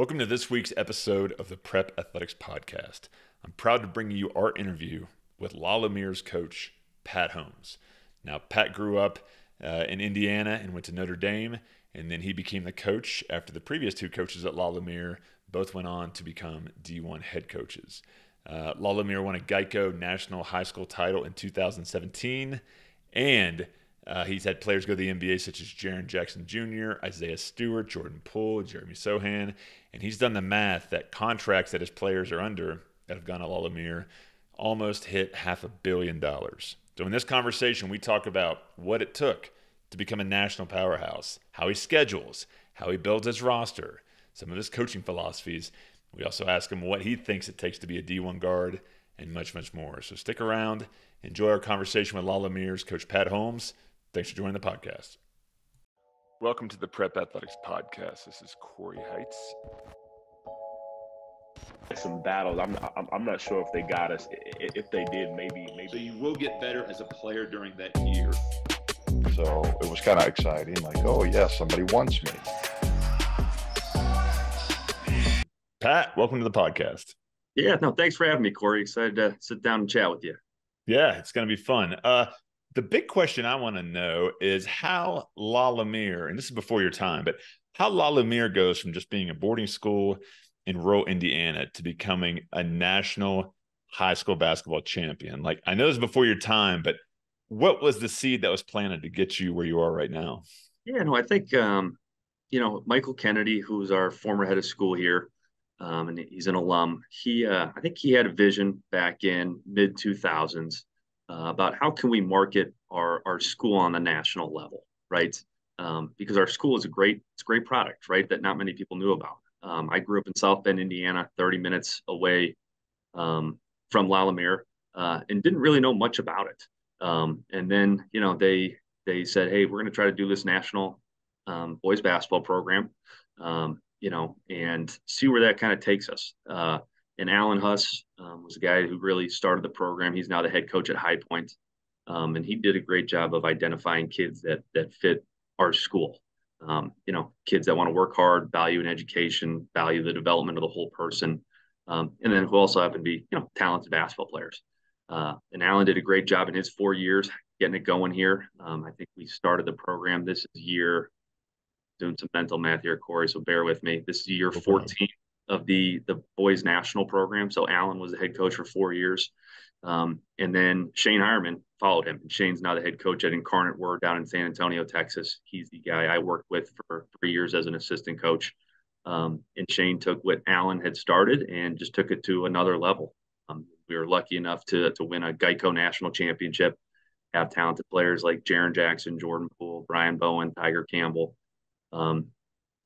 Welcome to this week's episode of the Prep Athletics Podcast. I'm proud to bring you our interview with La Lumiere's coach, Pat Holmes. Now, Pat grew up uh, in Indiana and went to Notre Dame, and then he became the coach after the previous two coaches at La Lumiere both went on to become D1 head coaches. Uh, La Lumiere won a Geico National High School title in 2017, and uh, he's had players go to the NBA such as Jaren Jackson Jr., Isaiah Stewart, Jordan Poole, Jeremy Sochan, and he's done the math that contracts that his players are under that have gone to La Lumiere almost hit half a billion dollars. So in this conversation, we talk about what it took to become a national powerhouse, how he schedules, how he builds his roster, some of his coaching philosophies. We also ask him what he thinks it takes to be a D1 guard, and much, much more. So stick around, enjoy our conversation with La Lumiere's coach Pat Holmes. Thanks for joining the podcast. Welcome to the Prep Athletics Podcast. This is Cory Heitz. Some battles. I'm, I'm I'm not sure if they got us. If they did, maybe maybe. So you will get better as a player during that year. So it was kind of exciting. Like, oh yeah, somebody wants me. Pat, welcome to the podcast. Yeah, no, thanks for having me, Cory. Excited to sit down and chat with you. Yeah, it's going to be fun. Uh, the big question I want to know is how La Lumiere, and this is before your time, but how La Lumiere goes from just being a boarding school in rural Indiana to becoming a national high school basketball champion. Like I know this before your time, but what was the seed that was planted to get you where you are right now? Yeah, no, I think um, you know Michael Kennedy, who's our former head of school here, um, and he's an alum. He, uh, I think, he had a vision back in mid two thousands uh, about how can we market our our school on the national level, right? Um, because our school is a great it's a great product, right? That not many people knew about. Um, I grew up in South Bend, Indiana, 30 minutes away um, from La Lumiere, uh, and didn't really know much about it. Um, and then you know they they said, hey, we're going to try to do this national um, boys basketball program, um, you know, and see where that kind of takes us. Uh, and Alan Huss um, was a guy who really started the program. He's now the head coach at High Point, um, and he did a great job of identifying kids that that fit our school. Um, you know, kids that want to work hard, value in education, value the development of the whole person, um, and then who also happen to be you know talented basketball players. Uh, and Alan did a great job in his four years getting it going here. Um, I think we started the program this year doing some mental math here, Cory. So bear with me. This is year 14 of the the boys national program. So Alan was the head coach for four years, um, and then Shane Heirman followed him. And Shane's now the head coach at Incarnate Word down in San Antonio, Texas. He's the guy I worked with for three years as an assistant coach. Um, and Shane took what Alan had started and just took it to another level. Um, we were lucky enough to to win a Geico national championship. Have talented players like Jaren Jackson, Jordan Poole, Brian Bowen, Tiger Campbell. Um,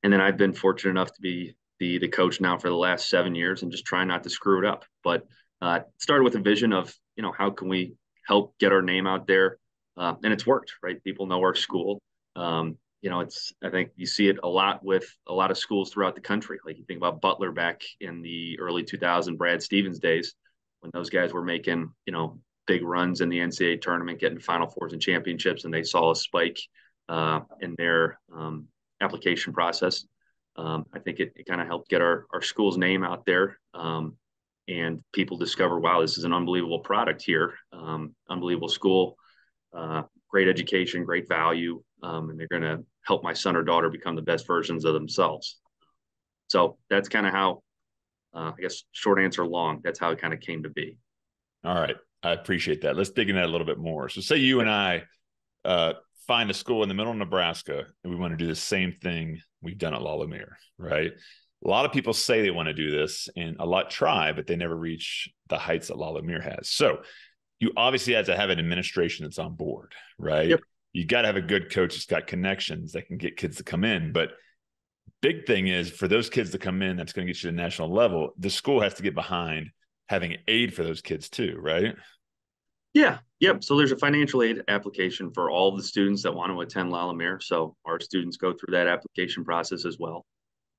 and then I've been fortunate enough to be the the coach now for the last seven years and just try not to screw it up. But uh, started with a vision of you know how can we help get our name out there, uh, and it's worked. Right, people know our school. Um, you know, it's I think you see it a lot with a lot of schools throughout the country. Like you think about Butler back in the early 2000 Brad Stevens days when those guys were making you know big runs in the NCAA tournament, getting Final Fours and championships, and they saw a spike uh, in their um, application process. Um, I think it, it kind of helped get our, our school's name out there. Um, and people discover, wow, this is an unbelievable product here, um, unbelievable school, uh, great education, great value, um, and they're going to help my son or daughter become the best versions of themselves. So that's kind of how, uh, I guess, short answer, long. That's how it kind of came to be. All right, I appreciate that. Let's dig in that a little bit more. So, say you and I uh, find a school in the middle of Nebraska and we want to do the same thing we've done at La Lumiere, right? A lot of people say they want to do this and a lot try, but they never reach the heights that La Lumiere has. So you obviously have to have an administration that's on board, right? Yep. You got to have a good coach that's got connections that can get kids to come in. But big thing is for those kids to come in, that's going to get you to the national level. The school has to get behind having aid for those kids too, right? Yeah, yep. So there's a financial aid application for all the students that want to attend La Lumiere. So our students go through that application process as well.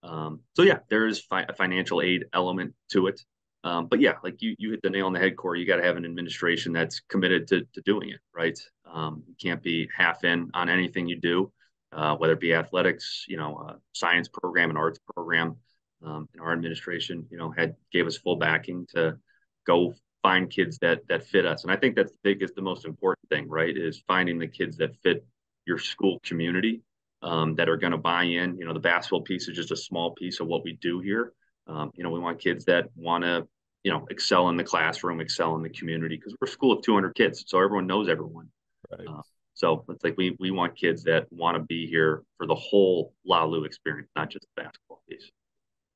Um, so yeah, there is fi- a financial aid element to it. Um, but yeah, like you you hit the nail on the head, Cory. You got to have an administration that's committed to to doing it, right? Um, you can't be half in on anything you do, uh, whether it be athletics, you know, science program, and arts program. um, and our administration, you know, had gave us full backing to go find kids that that fit us. And I think that's the biggest, the most important thing, right? Is finding the kids that fit your school community um, that are going to buy in. You know, the basketball piece is just a small piece of what we do here. Um, you know, we want kids that want to, you know, excel in the classroom, excel in the community because we're a school of 200 kids, so everyone knows everyone. Right. Uh, so it's like we we want kids that want to be here for the whole Lalu experience, not just the basketball piece.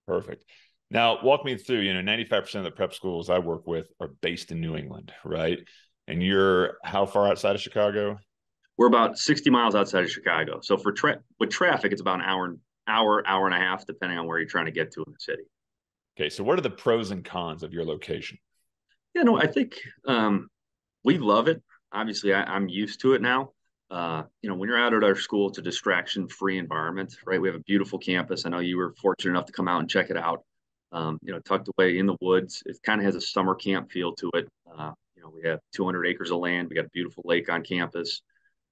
Perfect. Now, walk me through. You know, ninety-five percent of the prep schools I work with are based in New England, right? And you're how far outside of Chicago? We're about sixty miles outside of Chicago. So for tra- with traffic, it's about an hour, hour, hour and a half, depending on where you're trying to get to in the city. Okay, so what are the pros and cons of your location? Yeah, no, I think um, we love it. Obviously, I, I'm used to it now uh, you know, when you're out at our school, it's a distraction-free environment, right? We have a beautiful campus. I know you were fortunate enough to come out and check it out. Um, you know, tucked away in the woods. It kind of has a summer camp feel to it. Uh, you know, we have 200 acres of land. We got a beautiful lake on campus.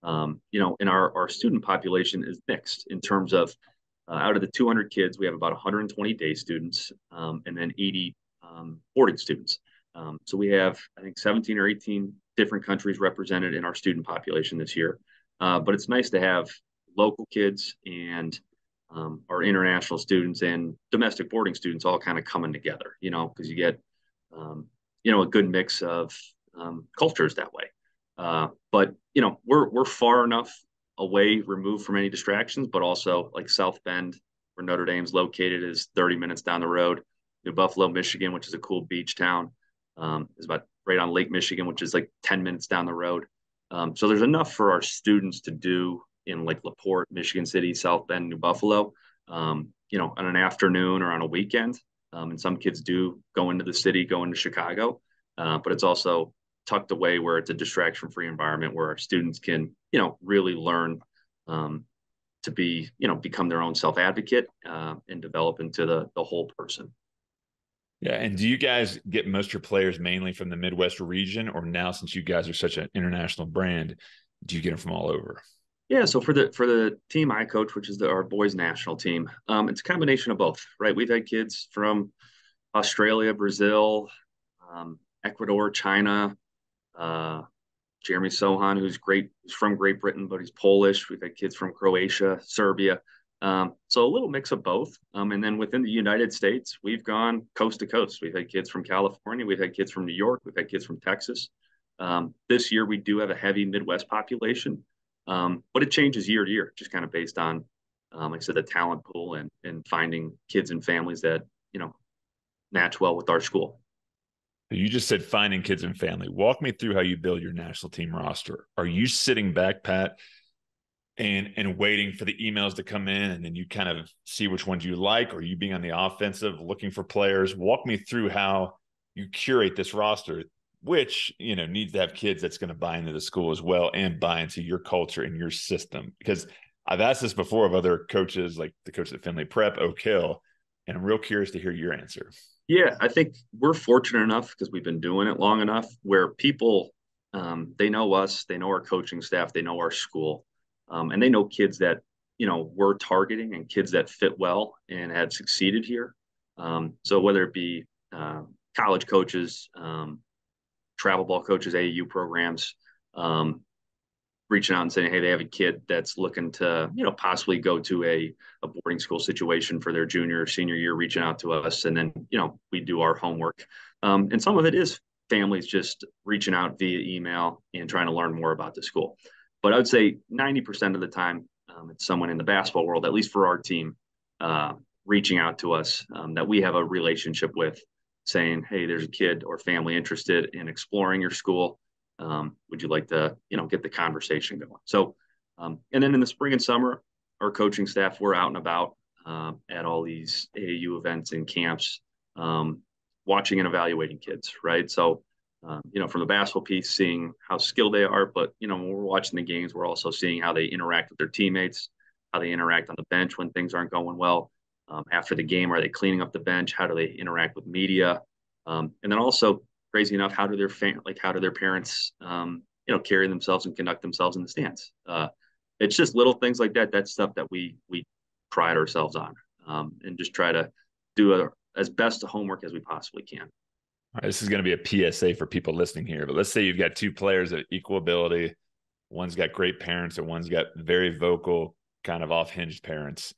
Um, you know, and our our student population is mixed in terms of uh, out of the 200 kids, we have about 120 day students um, and then 80 um, boarding students. Um, so we have, I think, 17 or 18 different countries represented in our student population this year. Uh, but it's nice to have local kids and um, our international students and domestic boarding students all kind of coming together, you know, because you get, um, you know, a good mix of um, cultures that way. Uh, but you know, we're we're far enough away, removed from any distractions, but also like South Bend, where Notre Dame's located, is 30 minutes down the road. New Buffalo, Michigan, which is a cool beach town, um, is about right on Lake Michigan, which is like 10 minutes down the road. Um, so there's enough for our students to do in like LaPorte, Michigan City, South Bend, New Buffalo, um, you know, on an afternoon or on a weekend. Um, and some kids do go into the city, go into Chicago, uh, but it's also tucked away where it's a distraction-free environment where our students can, you know, really learn um, to be, you know, become their own self-advocate uh, and develop into the the whole person. Yeah. And do you guys get most of your players mainly from the Midwest region, or now since you guys are such an international brand, do you get them from all over? Yeah, so for the for the team I coach, which is the, our boys national team, um, it's a combination of both, right? We've had kids from Australia, Brazil, um, Ecuador, China, uh, Jeremy Sochan, who's great, who's from Great Britain, but he's Polish. We've had kids from Croatia, Serbia. Um, so a little mix of both. Um, and then within the United States, we've gone coast to coast. We've had kids from California, we've had kids from New York, we've had kids from Texas. Um, this year, we do have a heavy Midwest population, um, but it changes year to year, just kind of based on, um, like I said, the talent pool and and finding kids and families that you know match well with our school. You just said finding kids and family. Walk me through how you build your national team roster. Are you sitting back, Pat, and and waiting for the emails to come in and then you kind of see which ones you like or you being on the offensive looking for players walk me through how you curate this roster which you know needs to have kids that's going to buy into the school as well and buy into your culture and your system because i've asked this before of other coaches like the coach at findlay prep oak hill and i'm real curious to hear your answer yeah i think we're fortunate enough because we've been doing it long enough where people um, they know us they know our coaching staff they know our school um, and they know kids that you know we're targeting and kids that fit well and have succeeded here. Um, so whether it be uh, college coaches, um, travel ball coaches, AAU programs, um, reaching out and saying, hey, they have a kid that's looking to you know possibly go to a, a boarding school situation for their junior or senior year, reaching out to us, and then you know we do our homework. Um, and some of it is families just reaching out via email and trying to learn more about the school. But I would say 90% of the time, um, it's someone in the basketball world, at least for our team, uh, reaching out to us um, that we have a relationship with, saying, "Hey, there's a kid or family interested in exploring your school. Um, would you like to, you know, get the conversation going?" So, um, and then in the spring and summer, our coaching staff we're out and about uh, at all these AAU events and camps, um, watching and evaluating kids. Right, so um, you know, from the basketball piece, seeing how skilled they are. But, you know, when we're watching the games, we're also seeing how they interact with their teammates, how they interact on the bench when things aren't going well. Um, after the game, are they cleaning up the bench? How do they interact with media? Um, and then also, crazy enough, how do their fam- like how do their parents, um, you know, carry themselves and conduct themselves in the stands? Uh, it's just little things like that. That's stuff that we we pride ourselves on, um, and just try to do a, as best homework as we possibly can. This is going to be a PSA for people listening here, but let's say you've got two players of equal ability. One's got great parents, and one's got very vocal, kind of off hinged parents.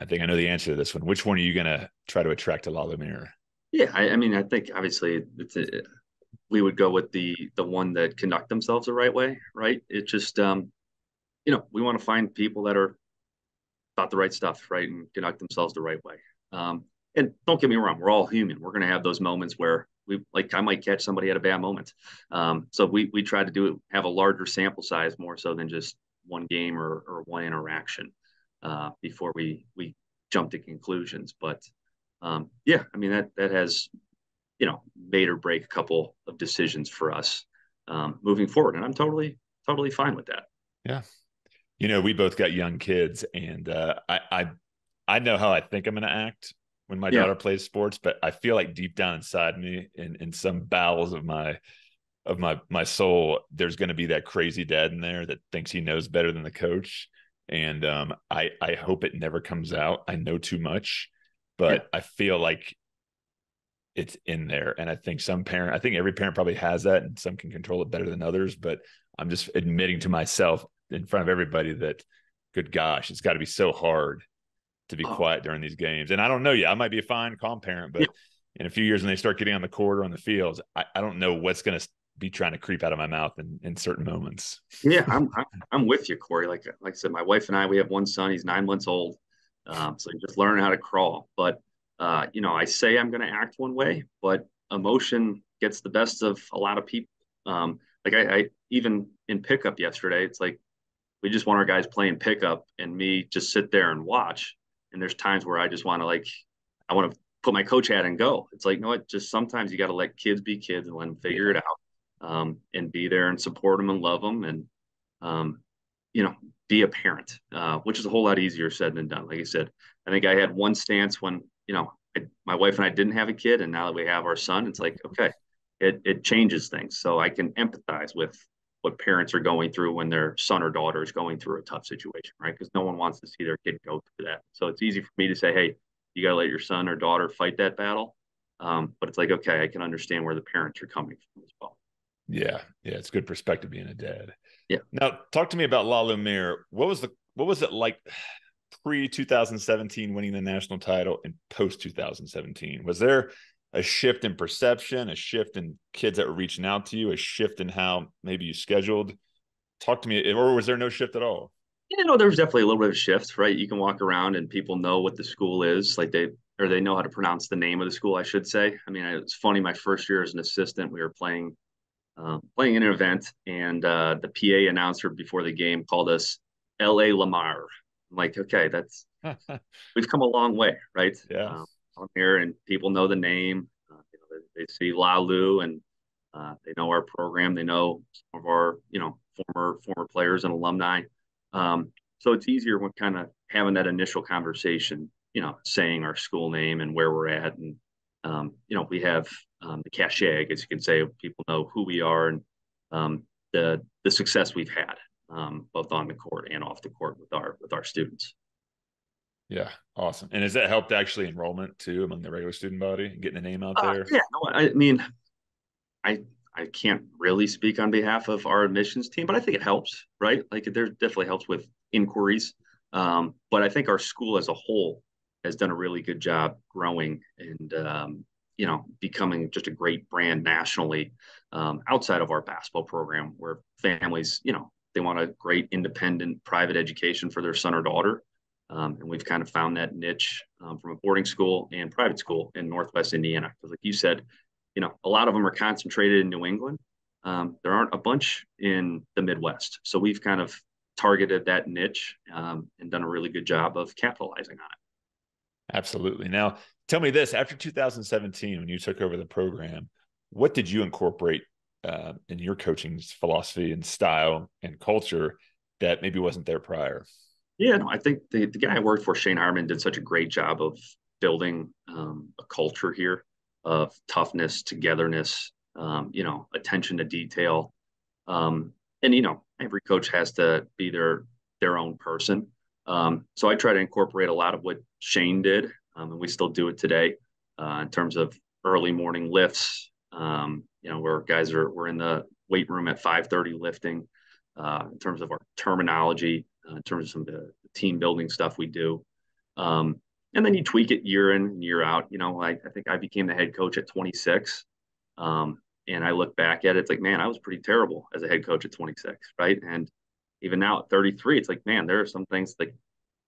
I think I know the answer to this one. Which one are you going to try to attract to La Lumiere? Yeah, I, I, mean, I think obviously it's a, we would go with the the one that conduct themselves the right way, right? It just um, you know, we want to find people that are about the right stuff, right, and conduct themselves the right way. Um, and don't get me wrong, we're all human. We're going to have those moments where we like I might catch somebody at a bad moment. Um, so we we try to do it, have a larger sample size more so than just one game or or one interaction uh, before we we jump to conclusions. But um, yeah, I mean that that has you know made or break a couple of decisions for us um, moving forward, and I'm totally totally fine with that. Yeah, you know, we both got young kids, and uh, I, I I know how I think I'm going to act when my yeah. daughter plays sports, but I feel like deep down inside me, in in some bowels of my of my my soul, there's going to be that crazy dad in there that thinks he knows better than the coach, and um, I I hope it never comes out. I know too much, but yeah. I feel like it's in there, and I think some parent, I think every parent probably has that, and some can control it better than others. But I'm just admitting to myself in front of everybody that, good gosh, it's got to be so hard to be oh. quiet during these games. And I don't know yet. I might be a fine, calm parent, but yeah. in a few years when they start getting on the court or on the fields, I, I don't know what's going to be trying to creep out of my mouth in, in certain moments. Yeah, I'm, I'm with you, Cory. Like like I said, my wife and I, we have one son. He's nine months old, um, so just learning how to crawl. But uh, you know, I say I'm going to act one way, but emotion gets the best of a lot of people. Um, like I, I even in pickup yesterday, it's like we just want our guys playing pickup and me just sit there and watch. And there's times where I just want to like, I want to put my coach hat and go. It's like, you know what? just sometimes you got to let kids be kids and let them figure it out um, and be there and support them and love them and, um, you know, be a parent, uh, which is a whole lot easier said than done. Like I said, I think I had one stance when, you know, I, my wife and I didn't have a kid. And now that we have our son, it's like, okay, it, it changes things. So I can empathize with what parents are going through when their son or daughter is going through a tough situation, right? Because no one wants to see their kid go through that. So it's easy for me to say, hey, you got to let your son or daughter fight that battle. Um, but it's like, okay, I can understand where the parents are coming from as well. Yeah, yeah, it's good perspective being a dad. Yeah. Now, talk to me about La Lumiere. What was the what was it like pre 2017 winning the national title and post 2017? Was there a shift in perception, a shift in kids that were reaching out to you, a shift in how maybe you scheduled? Talk to me, eh, or was there no shift at all? Yeah, no, there was definitely a little bit of shift, right? You can walk around and people know what the school is, like they or they know how to pronounce the name of the school, I should say. I mean, it's funny. My first year as an assistant, we were playing um, playing in an event, and uh, the PA announcer before the game called us L.A. Lamar. I'm like, okay, that's we've come a long way, right? Yeah. Um, on here and people know the name. Uh, you know, they, they, see Lalu and uh, they know our program. They know some of our, you know, former former players and alumni. Um, so it's easier when kind of having that initial conversation, you know, saying our school name and where we're at. And, um, you know, we have um, the cachet, I guess you can say, people know who we are and um, the, the success we've had, um, both on the court and off the court with our, with our students. Yeah, awesome. And has that helped actually enrollment too among the regular student body, getting the name out uh, there? Yeah, no, I mean, I I can't really speak on behalf of our admissions team, but I think it helps, right? Like there definitely helps with inquiries. Um, but I think our school as a whole has done a really good job growing and um, you know becoming just a great brand nationally um, outside of our basketball program, where families, you know, they want a great independent private education for their son or daughter. Um, and we've kind of found that niche um, from a boarding school and private school in Northwest Indiana. Because, like you said, you know, a lot of them are concentrated in New England. Um, there aren't a bunch in the Midwest. So we've kind of targeted that niche um, and done a really good job of capitalizing on it. Absolutely. Now, tell me this after 2017, when you took over the program, what did you incorporate uh, in your coaching philosophy and style and culture that maybe wasn't there prior? Yeah, no, I think the, the guy I worked for, Shane Heirman, did such a great job of building um, a culture here of toughness, togetherness, um, you know, attention to detail. Um, and, you know, every coach has to be their their own person. Um, so I try to incorporate a lot of what Shane did um, and we still do it today uh, in terms of early morning lifts. Um, you know, where guys are we're in the weight room at 5:30 lifting. Uh, in terms of our terminology, uh, in terms of some of the team building stuff we do. Um, and then you tweak it year in and year out. You know, I, I think I became the head coach at 26. Um, and I look back at it, it's like, man, I was pretty terrible as a head coach at 26, right? And even now at 33, it's like, man, there are some things like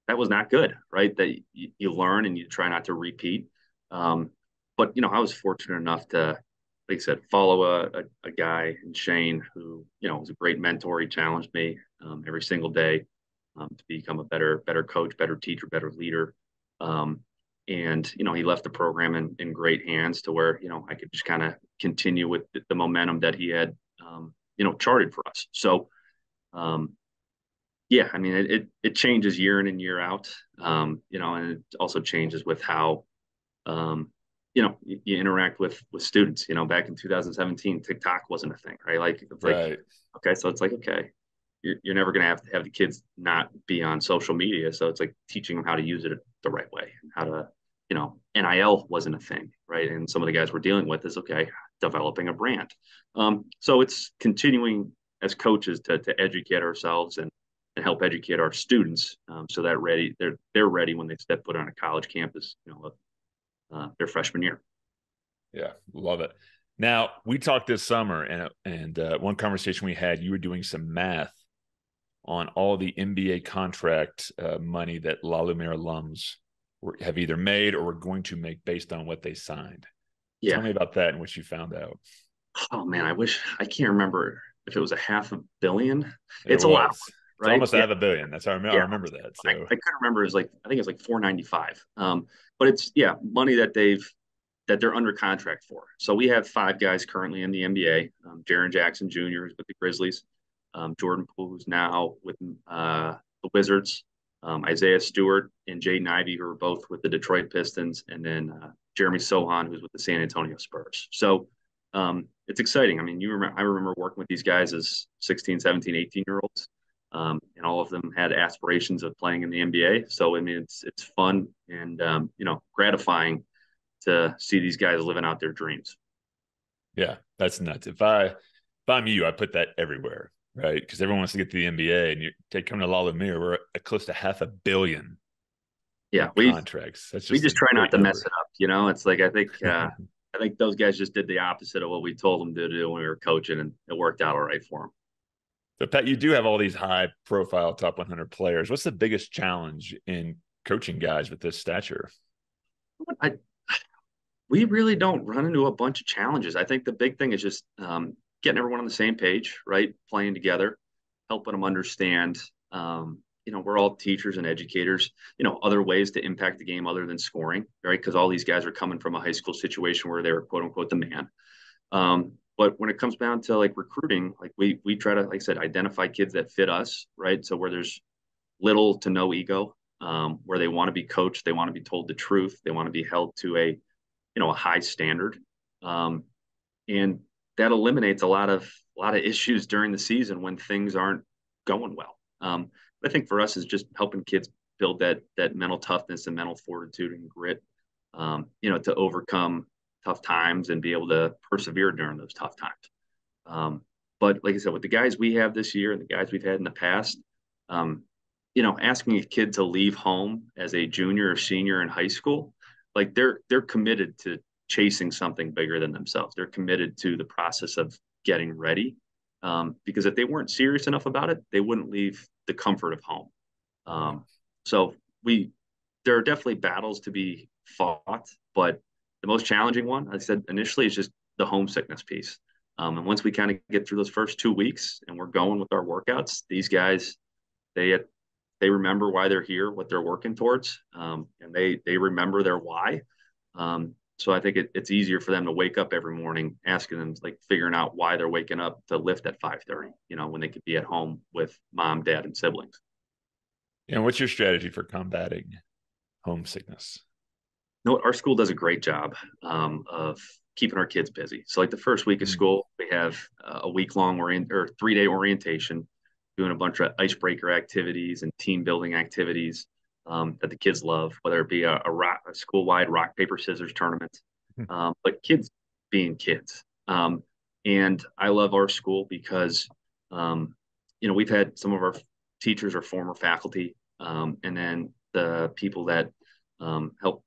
that was not good, right? That you, you learn and you try not to repeat. Um, but you know, I was fortunate enough to, like I said, follow a, a, a guy in Shane who, you know, was a great mentor. He challenged me um, every single day um, to become a better, better coach, better teacher, better leader. Um, and you know, he left the program in, in great hands to where you know I could just kind of continue with the, the, momentum that he had, um, you know, charted for us. So, um, yeah, I mean, it, it, it changes year in and year out, um, you know, and it also changes with how, um, you know, you, you, interact with with students. You know, back in 2017, TikTok wasn't a thing, right? Like, like right. okay, so it's like okay, you're, you're never going to have to have the kids not be on social media. So it's like teaching them how to use it the right way and how to, you know, NIL wasn't a thing, right? And some of the guys we're dealing with is okay, developing a brand. Um, so it's continuing as coaches to, to educate ourselves and, and help educate our students um, so that ready they're they're ready when they step foot on a college campus, you know, uh, their freshman year. Yeah, love it. Now we talked this summer, and and uh, one conversation we had, you were doing some math on all the NBA contract uh, money that La Lumiere alums were, have either made or were going to make based on what they signed. Yeah. Tell me about that and what you found out. Oh man, I wish I can't remember if it was a half a billion. It it's was. a lot. Right? It's almost yeah. half a billion. That's how I remember, yeah. I remember that. So I, I couldn't remember. It was like I think it's like four ninety five. Um, but it's yeah, money that they've that they're under contract for. So we have five guys currently in the NBA. Um, Jaren Jackson Jr. is with the Grizzlies um, Jordan Poole, who's now with uh, the Wizards, um, Isaiah Stewart and Jaden Ivey, who are both with the Detroit Pistons, and then uh, Jeremy Sochan, who's with the San Antonio Spurs. So um, it's exciting. I mean, you remember, I remember working with these guys as 16, 17, 18 year olds. Um, and all of them had aspirations of playing in the NBA. So I mean, it's it's fun and um, you know gratifying to see these guys living out their dreams. Yeah, that's nuts. If I if I'm you, I put that everywhere right? Because everyone wants to get to the NBA, and you take coming to La Lumiere, we're at close to half a billion. Yeah, we contracts. That's just we just try not to number. mess it up. You know, it's like I think uh, I think those guys just did the opposite of what we told them to do when we were coaching, and it worked out all right for them. So, Pat, you do have all these high-profile top 100 players. What's the biggest challenge in coaching guys with this stature? I, we really don't run into a bunch of challenges. I think the big thing is just um, getting everyone on the same page, right? Playing together, helping them understand. Um, you know, we're all teachers and educators. You know, other ways to impact the game other than scoring, right? Because all these guys are coming from a high school situation where they were quote unquote the man. Um, but when it comes down to like recruiting, like we we try to, like I said, identify kids that fit us, right? So where there's little to no ego, um, where they want to be coached, they want to be told the truth, they want to be held to a, you know, a high standard. Um, and that eliminates a lot of a lot of issues during the season when things aren't going well. Um, I think for us is just helping kids build that that mental toughness and mental fortitude and grit, um, you know, to overcome tough times and be able to persevere during those tough times. Um, but like I said, with the guys we have this year and the guys we've had in the past, um, you know, asking a kid to leave home as a junior or senior in high school, like they're they're committed to chasing something bigger than themselves. They're committed to the process of getting ready. Um, because if they weren't serious enough about it, they wouldn't leave the comfort of home. Um, so we, there are definitely battles to be fought, but the most challenging one, I said initially, is just the homesickness piece. Um, and once we kind of get through those first two weeks and we're going with our workouts, these guys, they they remember why they're here, what they're working towards, um, and they they remember their why. Um, so I think it, it's easier for them to wake up every morning asking them like figuring out why they're waking up to lift at 5:30, you know, when they could be at home with mom, dad, and siblings. And what's your strategy for combating homesickness? Know, our school does a great job um, of keeping our kids busy. So like the first week of mm-hmm. school, we have a week long orient or three day orientation, doing a bunch of icebreaker activities and team building activities. um, that the kids love, whether it be a, a, rock, a school-wide rock paper scissors tournament, hmm. um, but kids being kids. Um, and I love our school because um, you know we've had some of our teachers are former faculty, um, and then the people that um, help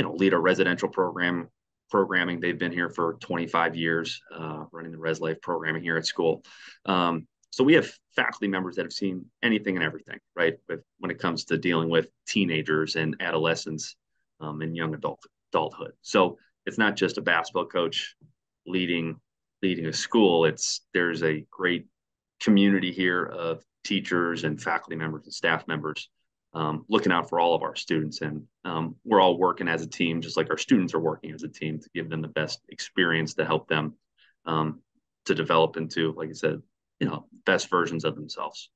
you know lead our residential program programming. They've been here for 25 years, uh, running the Res Life programming here at school. Um, so we have faculty members that have seen anything and everything, right? With when it comes to dealing with teenagers and adolescents um, and young adult adulthood. So it's not just a basketball coach leading leading a school. It's there's a great community here of teachers and faculty members and staff members um, looking out for all of our students. And um, we're all working as a team, just like our students are working as a team to give them the best experience to help them um, to develop into, like I said, you know, best versions of themselves.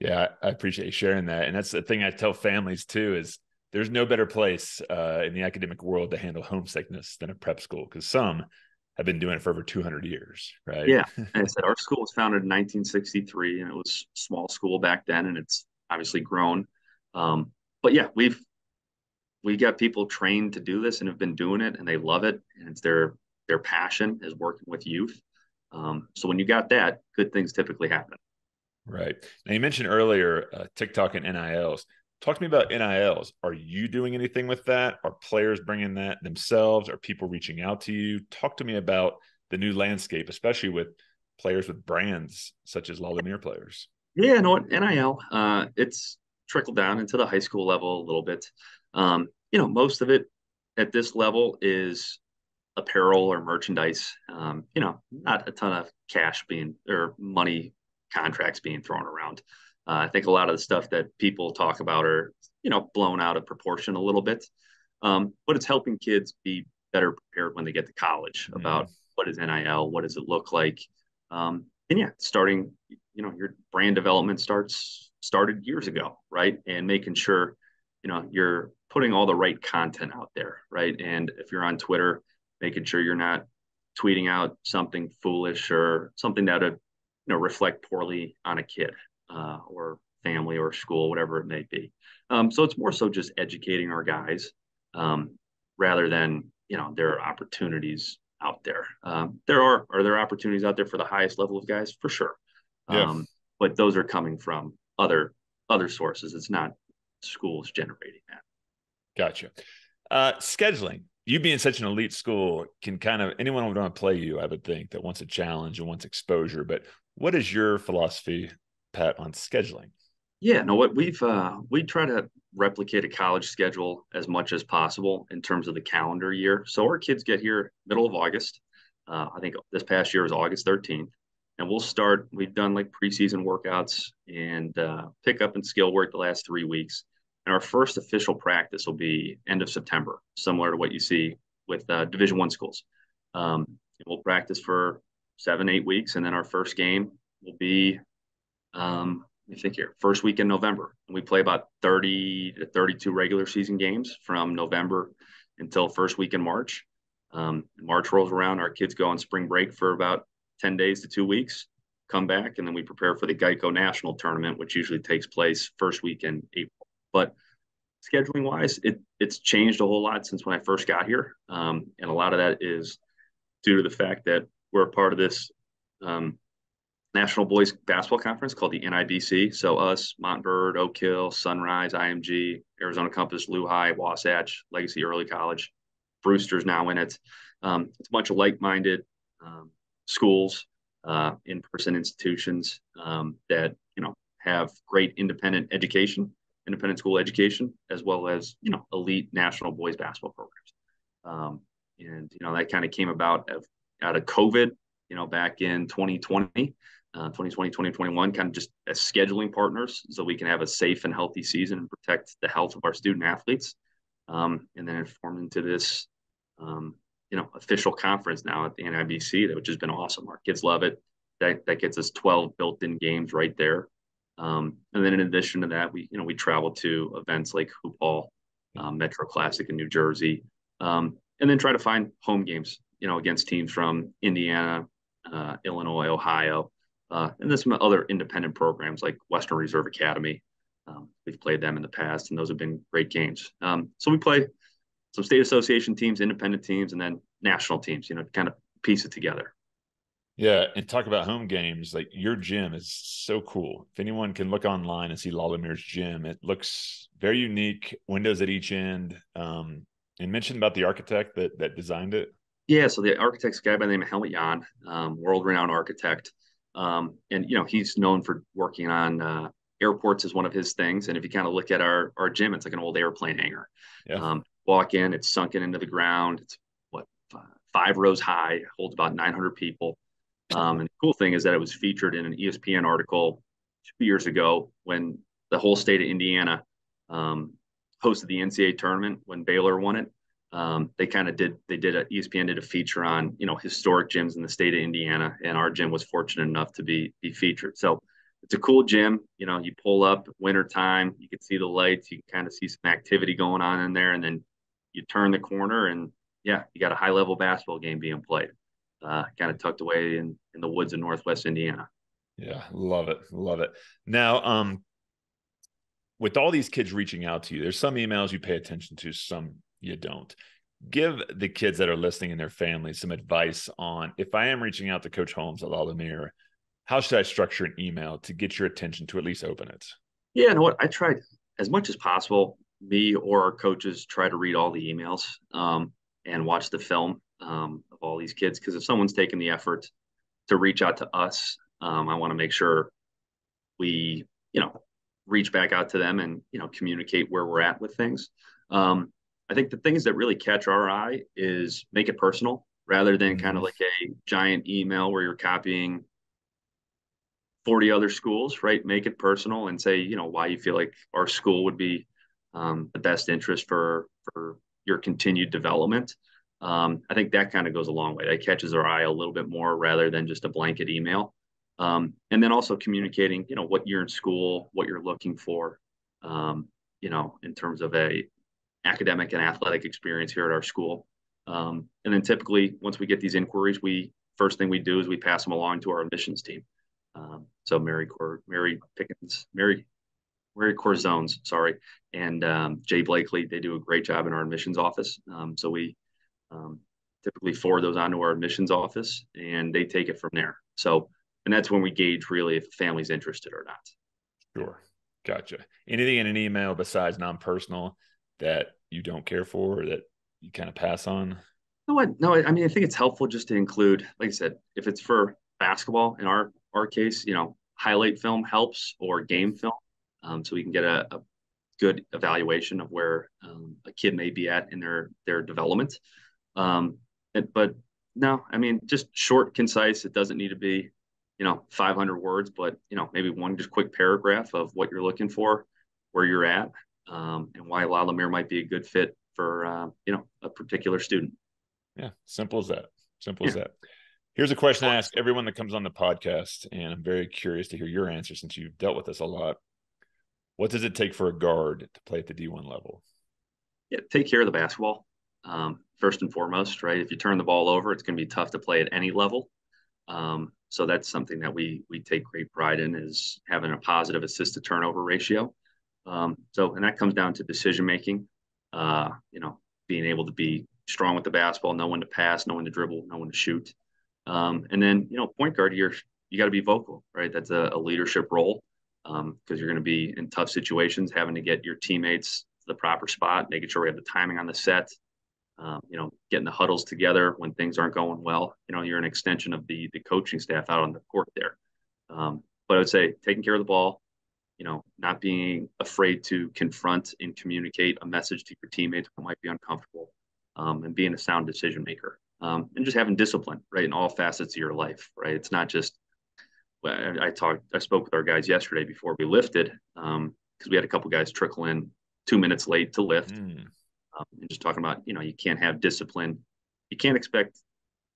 Yeah, I appreciate you sharing that. And that's the thing I tell families too is there's no better place uh, in the academic world to handle homesickness than a prep school because some have been doing it for over 200 years, right? Yeah. And I said our school was founded in 1963 and it was a small school back then and it's obviously grown. Um, but yeah, we've we got people trained to do this and have been doing it and they love it and it's their their passion is working with youth. Um, so when you got that, good things typically happen. Right. Now you mentioned earlier uh, TikTok and NILs. Talk to me about NILs. Are you doing anything with that? Are players bringing that themselves? Are people reaching out to you? Talk to me about the new landscape, especially with players with brands such as La Lumiere players. Yeah, no, NIL, uh, it's trickled down into the high school level a little bit. Um, you know, most of it at this level is apparel or merchandise. Um, you know, not a ton of cash being or money contracts being thrown around. Uh, I think a lot of the stuff that people talk about are, you know, blown out of proportion a little bit. Um, but it's helping kids be better prepared when they get to college mm-hmm. about what is NIL, what does it look like, um, and yeah, starting, you know, your brand development starts started years ago, right? And making sure, you know, you're putting all the right content out there, right? And if you're on Twitter, making sure you're not tweeting out something foolish or something that would, you know, reflect poorly on a kid uh, or family or school, whatever it may be. Um, so it's more so just educating our guys um, rather than, you know, there are opportunities out there. Um, there are are there opportunities out there for the highest level of guys for sure, yeah. um, but those are coming from other other sources. It's not schools generating that. Gotcha. Uh, scheduling. You being such an elite school can kind of anyone would want to play you. I would think that wants a challenge and wants exposure. But what is your philosophy, Pat, on scheduling? Yeah, no, what we've uh, we try to replicate a college schedule as much as possible in terms of the calendar year. So our kids get here middle of August. Uh, I think this past year was August 13th, and we'll start. We've done like preseason workouts and uh, pick up and skill work the last three weeks. And our first official practice will be end of September, similar to what you see with uh, Division One schools. Um, we'll practice for seven, eight weeks, and then our first game will be um, let me think here. First week in November, and we play about 30 to 32 regular season games from November until first week in March. Um, March rolls around, our kids go on spring break for about 10 days to two weeks, come back, and then we prepare for the Geico National Tournament, which usually takes place first week in April. But scheduling wise, it it's changed a whole lot since when I first got here, um, and a lot of that is due to the fact that we're a part of this um, National Boys Basketball Conference called the NIBC. So us, Montverde, Oak Hill, Sunrise, IMG, Arizona Compass, Lehigh, Wasatch, Legacy Early College, Brewster's now in it. Um, it's a bunch of like-minded um, schools, uh, in-person institutions um, that you know have great independent education, independent school education, as well as you know elite national boys basketball programs. Um, and you know that kind of came about of, out of COVID. You know, back in 2020 uh, 2020, 2021, kind of just as scheduling partners so we can have a safe and healthy season and protect the health of our student athletes. Um, and then it formed into this, um, you know, official conference now at the NIBC, which has been awesome. Our kids love it. That, that gets us 12 built-in games right there. Um, and then in addition to that, we, you know, we travel to events like Hoop Hall, um, Metro Classic in New Jersey, um, and then try to find home games, you know, against teams from Indiana, uh, Illinois, Ohio, uh, and then some other independent programs like Western Reserve Academy Um, we've played them in the past, and those have been great games. Um, so we play some state association teams, independent teams, and then national teams. You know, kind of piece it together. Yeah, and talk about home games. Like your gym is so cool. If anyone can look online and see La Lumiere's gym, it looks very unique. Windows at each end. Um, and mentioned about the architect that that designed it. Yeah, so the architect's guy by the name of Helmut Jahn, um, world-renowned architect, um, and you know he's known for working on uh, airports is one of his things. And if you kind of look at our our gym, it's like an old airplane hangar. Yeah. Um, walk in, it's sunken into the ground. It's what five rows high, holds about 900 people. Um, and the cool thing is that it was featured in an ESPN article two years ago when the whole state of Indiana um, hosted the NCAA tournament when Baylor won it. Um, they kind of did they did a ESPN did a feature on you know historic gyms in the state of Indiana, and our gym was fortunate enough to be be featured. So it's a cool gym. You know, you pull up winter time, you can see the lights, you can kind of see some activity going on in there, and then you turn the corner and yeah, you got a high level basketball game being played, uh, kind of tucked away in in the woods of Northwest Indiana. Yeah, love it, love it. Now, um, with all these kids reaching out to you, there's some emails you pay attention to, some you don't. Give the kids that are listening and their families some advice on if I am reaching out to Coach Holmes at La how should I structure an email to get your attention to at least open it? Yeah, you know what? I tried as much as possible. Me or our coaches try to read all the emails um, and watch the film um, of all these kids because if someone's taking the effort to reach out to us, um, I want to make sure we, you know, reach back out to them and you know communicate where we're at with things. Um, I think the things that really catch our eye is make it personal rather than mm-hmm. kind of like a giant email where you're copying 40 other schools, right? Make it personal and say, you know, why you feel like our school would be um, the best interest for for your continued development. Um, I think that kind of goes a long way. That catches our eye a little bit more rather than just a blanket email. Um, and then also communicating, you know, what you're in school, what you're looking for, um, you know, in terms of a academic and athletic experience here at our school. Um, and then typically, once we get these inquiries, we first thing we do is we pass them along to our admissions team. Um, so Mary Cor- Mary Pickens, Mary Mary Corzones, sorry, and um, Jay Blakely, they do a great job in our admissions office. Um, so we um, typically forward those on to our admissions office, and they take it from there. So, and that's when we gauge really if the family's interested or not. Sure, gotcha. Anything in an email besides non-personal that you don't care for or that you kind of pass on? No, no. I mean, I think it's helpful just to include, like I said, if it's for basketball in our our case, you know, highlight film helps or game film, um, so we can get a, a good evaluation of where um, a kid may be at in their their development. Um, but no, I mean, just short, concise. It doesn't need to be, you know, 500 words, but you know, maybe one just quick paragraph of what you're looking for, where you're at, um, and why La Lumiere might be a good fit for uh, you know a particular student. Yeah, simple as that. Simple yeah. as that. Here's a question I ask everyone that comes on the podcast, and I'm very curious to hear your answer since you've dealt with this a lot. What does it take for a guard to play at the D1 level? Yeah, take care of the basketball um, first and foremost, right? If you turn the ball over, it's going to be tough to play at any level. Um, so that's something that we we take great pride in is having a positive assist to turnover ratio. Um, so, and that comes down to decision making. Uh, you know, being able to be strong with the basketball, know when to pass, know when to dribble, know when to shoot. Um, and then, you know, point guard, you're you got to be vocal, right? That's a, a leadership role because um, you're going to be in tough situations, having to get your teammates to the proper spot, making sure we have the timing on the set. Um, you know, getting the huddles together when things aren't going well. You know, you're an extension of the the coaching staff out on the court there. Um, but I would say taking care of the ball, you know, not being afraid to confront and communicate a message to your teammates who might be uncomfortable, um, and being a sound decision maker, um, and just having discipline, right, in all facets of your life, right. It's not just. I, I talked. I spoke with our guys yesterday before we lifted, because um, we had a couple guys trickle in two minutes late to lift, mm. and just talking about, you know, you can't have discipline. You can't expect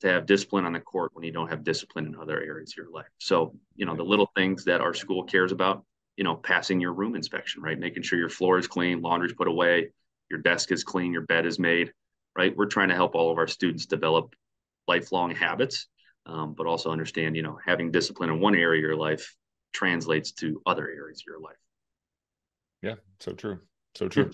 to have discipline on the court when you don't have discipline in other areas of your life. So, you know, the little things that our school cares about, you know, passing your room inspection, right? Making sure your floor is clean, laundry's put away, your desk is clean, your bed is made, right? We're trying to help all of our students develop lifelong habits, um, but also understand, you know, having discipline in one area of your life translates to other areas of your life. Yeah, so true. So true.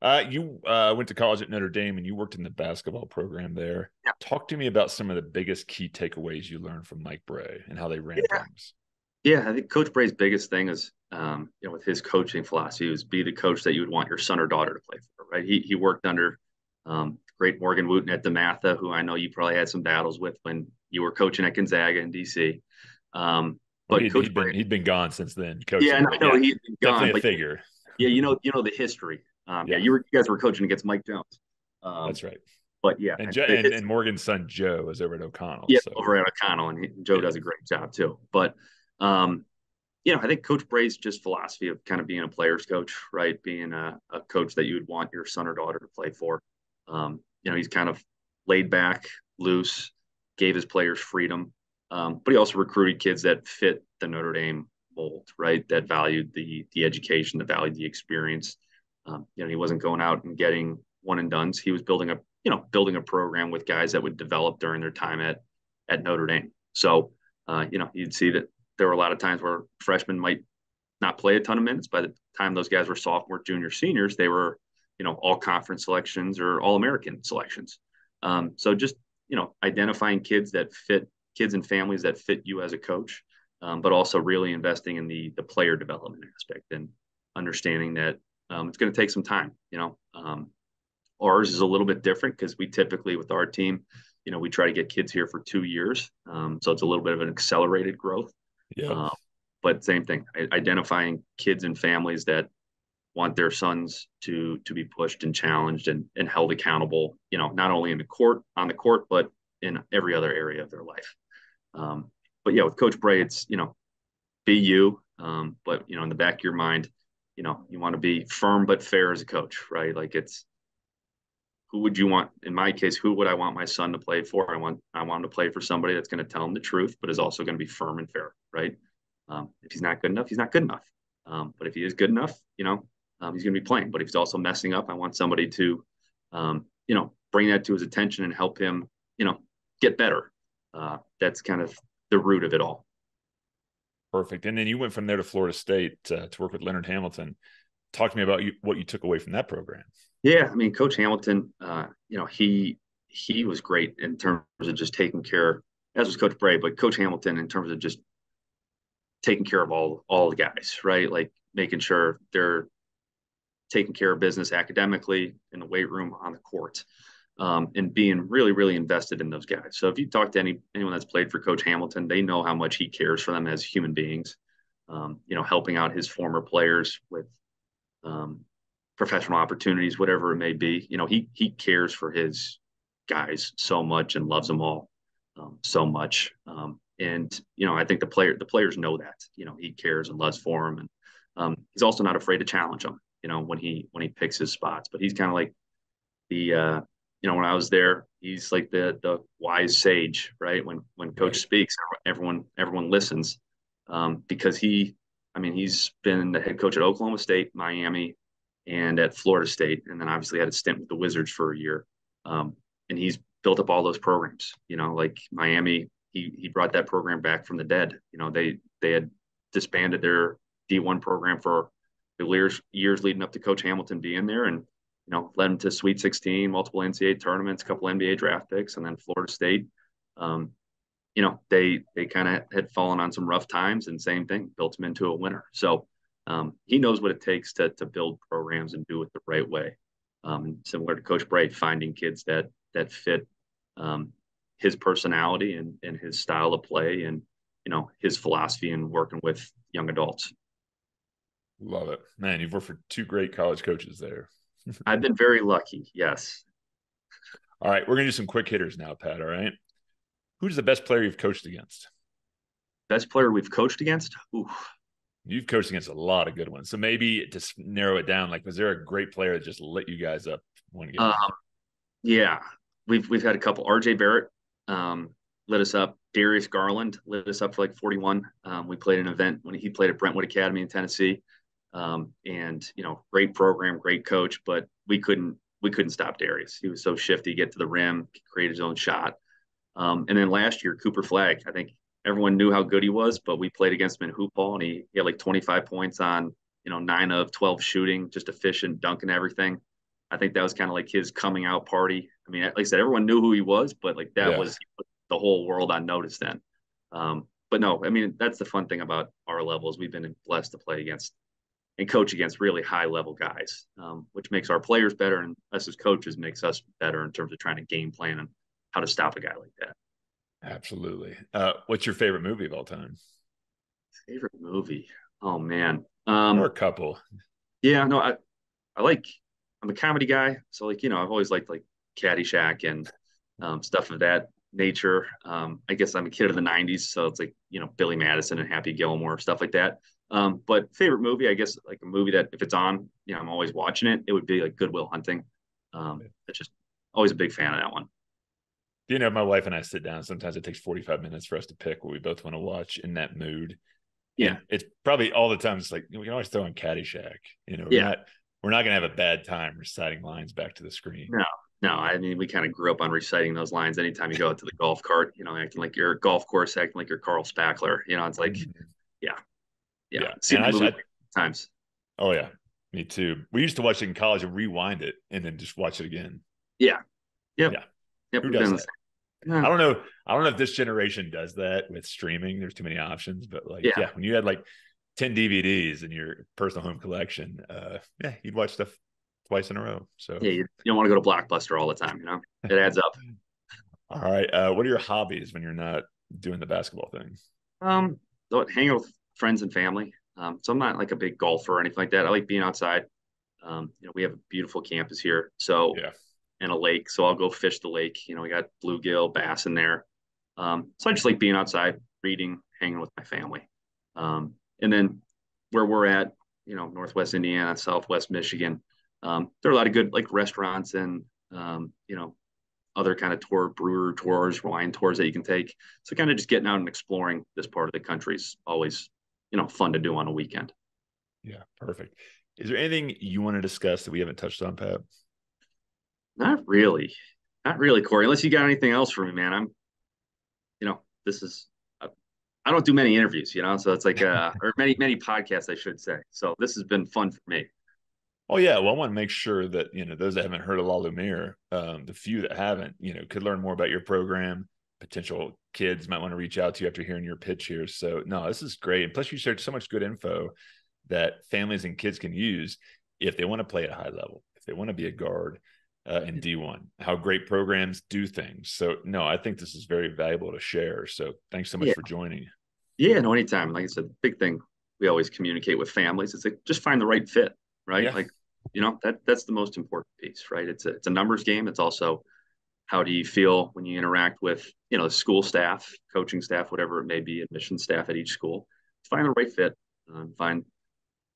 Uh, you uh, went to college at Notre Dame and you worked in the basketball program there. Yeah. Talk to me about some of the biggest key takeaways you learned from Mike Brey and how they ran Yeah. things. Yeah, I think Coach Brey's biggest thing is, um, you know, with his coaching philosophy, was be the coach that you would want your son or daughter to play for. Right? He he worked under um, great Morgan Wooten at DeMatha, who I know you probably had some battles with when you were coaching at Gonzaga in DC. Um, Well, but he'd, Coach he'd been he'd been gone since then. Yeah, and I know yeah, he's been gone, definitely a figure. yeah, you know, you know the history. Um, yeah, Yeah. you were you guys were coaching against Mike Jones. Um, That's right. But yeah, And, jo- and and Morgan's son Joe is over at O'Connell. yeah, so. over at O'Connell, and he, Joe does a great job too. But um, you know, I think Coach Brey's just philosophy of kind of being a player's coach, right? Being a, a coach that you would want your son or daughter to play for. Um, you know, he's kind of laid back, loose, gave his players freedom, um, but he also recruited kids that fit the Notre Dame mold, right? That valued the the education, that valued the experience. Um, you know, he wasn't going out and getting one and dones. He was building a you know building a program with guys that would develop during their time at at Notre Dame. So uh, you know, you'd see that there were a lot of times where freshmen might not play a ton of minutes. By the time those guys were sophomore, junior, seniors, they were you know all conference selections or all American selections. Um, so just you know identifying kids that fit kids and families that fit you as a coach, um, but also really investing in the the player development aspect and understanding that um, it's going to take some time. You know, um, ours is a little bit different because we typically with our team, you know, we try to get kids here for two years, um, so it's a little bit of an accelerated growth. Yeah. Um, but same thing, identifying kids and families that want their sons to to be pushed and challenged and, and held accountable, you know, not only in the court on the court, but in every other area of their life. Um, but yeah, with Coach Brey, it's you know, be you, um, but you know, in the back of your mind, you know, you want to be firm but fair as a coach, right? Like it's who would you want in my case who would i want my son to play for i want i want him to play for somebody that's going to tell him the truth but is also going to be firm and fair right um, if he's not good enough he's not good enough um, but if he is good enough you know um, he's going to be playing but if he's also messing up i want somebody to um, you know bring that to his attention and help him you know get better uh, that's kind of the root of it all Perfect. And then you went from there to Florida State uh, to work with Leonard Hamilton. Talk to me about you, what you took away from that program. Yeah, I mean, Coach Hamilton, uh, you know, he he was great in terms of just taking care, as was Coach Brey, but Coach Hamilton in terms of just taking care of all all the guys, right? Like making sure they're taking care of business academically in the weight room on the court, um, and being really really invested in those guys. So if you talk to any anyone that's played for Coach Hamilton, they know how much he cares for them as human beings. Um, you know, helping out his former players with um, professional opportunities, whatever it may be. You know, he he cares for his guys so much and loves them all um, so much. Um, and you know, I think the player the players know that. You know, he cares and loves for them, and um, he's also not afraid to challenge them. You know, when he when he picks his spots, but he's kind of like the uh, you know when I was there, he's like the the wise sage, right? When when coach speaks, everyone everyone listens um, because he. I mean, he's been the head coach at Oklahoma State, Miami, and at Florida State, and then obviously had a stint with the Wizards for a year. Um, and he's built up all those programs. You know, like Miami, he he brought that program back from the dead. You know, they they had disbanded their D1 program for years years leading up to Coach Hamilton being there, and you know led him to Sweet 16, multiple NCAA tournaments, a couple NBA draft picks, and then Florida State. Um, you know, they they kind of had fallen on some rough times, and same thing, built him into a winner. So um, he knows what it takes to to build programs and do it the right way. Um, similar to Coach Bright, finding kids that that fit um, his personality and and his style of play, and you know his philosophy in working with young adults. Love it. Man, you've worked for two great college coaches there. I've been very lucky. Yes. All right, we're going to do some quick hitters now, Pat. All right. Who's the best player you've coached against? Best player we've coached against? Ooh, You've coached against a lot of good ones. So maybe to narrow it down, like, was there a great player that just lit you guys up one game? Um, yeah, we've we've had a couple. R.J. Barrett um, lit us up. Darius Garland lit us up for like 41. Um, we played an event when he played at Brentwood Academy in Tennessee, um, and you know, great program, great coach, but we couldn't we couldn't stop Darius. He was so shifty, get to the rim, create his own shot. Um, and then last year, Cooper Flagg. I think everyone knew how good he was, but we played against him in Hoophall, and he, he had like 25 points on you know, nine of 12 shooting, just efficient, dunking everything. I think that was kind of like his coming out party. I mean, like I said, everyone knew who he was, but like that yeah. was the whole world on notice then. Um, but no, I mean, that's the fun thing about our levels. We've been blessed to play against and coach against really high level guys, um, which makes our players better and us as coaches makes us better in terms of trying to game plan and how to stop a guy like that. Absolutely. Uh, what's your favorite movie of all time? Favorite movie? Oh man, um, or a couple. Yeah, no, I I like. I'm a comedy guy, so like you know, I've always liked like Caddyshack and um, stuff of that nature. Um, I guess I'm a kid of the '90s, so it's like you know Billy Madison and Happy Gilmore stuff like that. Um, but favorite movie, I guess, like a movie that if it's on, you know, I'm always watching it. It would be like Good Will Hunting. Um, it's just always a big fan of that one. You know, my wife and I sit down. Sometimes it takes 45 minutes for us to pick what we both want to watch in that mood. Yeah, and it's probably all the time. It's like we can always throw in Caddyshack. You know, we're yeah. not we're not gonna have a bad time reciting lines back to the screen. No, no. I mean, we kind of grew up on reciting those lines. Anytime you go out to the golf cart, you know, acting like you're golf course, acting like you're Carl Spackler. You know, it's like, mm-hmm. yeah, yeah. yeah. Seen the movie I, times. Oh yeah, me too. We used to watch it in college and rewind it and then just watch it again. Yeah. Yep. Yeah. Yep. Who does that? I don't know. I don't know if this generation does that with streaming. There's too many options, but like, yeah, yeah when you had like 10 DVDs in your personal home collection, uh, yeah, you'd watch stuff twice in a row. So yeah, you, you don't want to go to Blockbuster all the time, you know, it adds up. all right. Uh, what are your hobbies when you're not doing the basketball thing? Um, so hanging with friends and family. Um, so I'm not like a big golfer or anything like that. I like being outside. Um, you know, we have a beautiful campus here. So yeah and a lake. So I'll go fish the lake. You know, we got bluegill, bass in there. Um, so I just like being outside, reading, hanging with my family. Um, and then where we're at, you know, Northwest Indiana, Southwest Michigan, um, there are a lot of good like restaurants and, um, you know, other kind of tour, brewer tours, wine tours that you can take. So kind of just getting out and exploring this part of the country is always, you know, fun to do on a weekend. Yeah, perfect. Is there anything you want to discuss that we haven't touched on, Pat? Not really. Not really, Cory. Unless you got anything else for me, man. I'm, you know, this is, uh, I don't do many interviews, you know, so it's like, uh, or many, many podcasts, I should say. So this has been fun for me. Oh yeah, well, I want to make sure that you know those that haven't heard of La Lumiere, um, the few that haven't, you know, could learn more about your program. Potential kids might want to reach out to you after hearing your pitch here. So no, this is great, and plus you shared so much good info that families and kids can use if they want to play at a high level, if they want to be a guard, uh, in D1, how great programs do things. So, no, I think this is very valuable to share. So, thanks so much yeah. for joining. Yeah, no, anytime. Like I said, big thing we always communicate with families is like just find the right fit, right? Yeah. Like, you know, that that's the most important piece, right? It's a it's a numbers game. It's also how do you feel when you interact with, you know, school staff, coaching staff, whatever it may be, admission staff at each school. Find the right fit. Um, find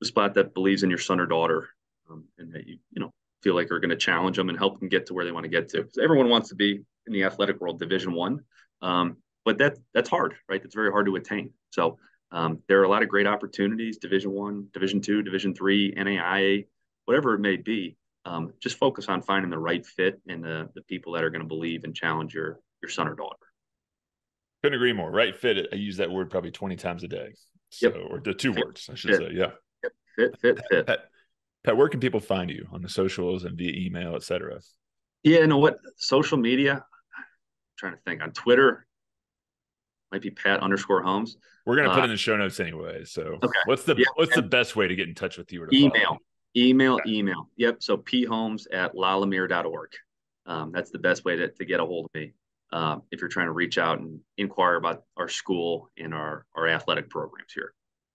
the spot that believes in your son or daughter, um, and that you you know feel like are going to challenge them and help them get to where they want to get to. because everyone wants to be in the athletic world, Division One, um, but that that's hard, right? That's very hard to attain. So um, there are a lot of great opportunities: Division One, Division Two, Division Three, NAIA, whatever it may be. Um, just focus on finding the right fit and the the people that are going to believe and challenge your your son or daughter. Couldn't agree more. Right fit. I use that word probably twenty times a day. So, yep. or the two fit, words, I should fit. say. Yeah. Yep. Fit, fit, fit. Pat, where can people find you on the socials and via email, et cetera? Yeah, you know what? Social media. I'm trying to think on Twitter. Might be Pat underscore Holmes. We're gonna put uh, in the show notes anyway. So okay. what's the yeah, what's the best way to get in touch with you? Or email, email, okay. email. Yep. So p Holmes at lalumiere.org. Um, that's the best way to, to get a hold of me. Um, if you're trying to reach out and inquire about our school and our our athletic programs here.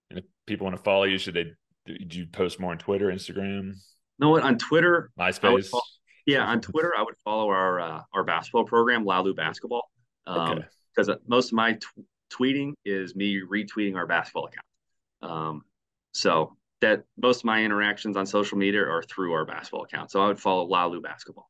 And if people want to follow you, should they do you post more on Twitter, Instagram? No, what on Twitter? MySpace. Follow, yeah, on Twitter, I would follow our uh, our basketball program, Lalu Basketball, because um, okay. most of my t- tweeting is me retweeting our basketball account. Um, so that most of my interactions on social media are through our basketball account. So I would follow Lalu Basketball.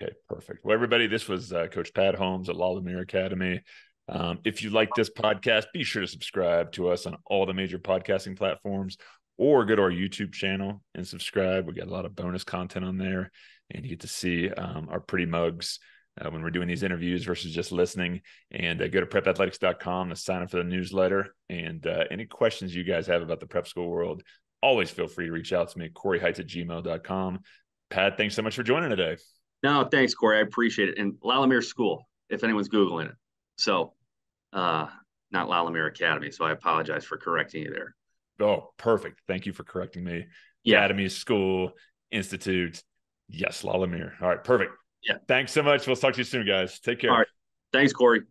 Okay, perfect. Well, everybody, this was uh, Coach Pat Holmes at La Lumiere Academy. Um, if you like this podcast, be sure to subscribe to us on all the major podcasting platforms or go to our YouTube channel and subscribe. We got a lot of bonus content on there, and you get to see um, our pretty mugs uh, when we're doing these interviews versus just listening. And uh, go to prepathletics.com to sign up for the newsletter. And uh, any questions you guys have about the prep school world, always feel free to reach out to me at coryheitz at gmail.com. Pat, thanks so much for joining today. No, thanks, La Lumiere. I appreciate it. And La Lumiere School, if anyone's Googling it. So, uh, not La Lumiere Academy. So I apologize for correcting you there. Oh, perfect. Thank you for correcting me. Yeah. Academy, school, institute. Yes, La Lumiere. All right, perfect. Yeah. Thanks so much. We'll talk to you soon, guys. Take care. All right. Thanks, Cory.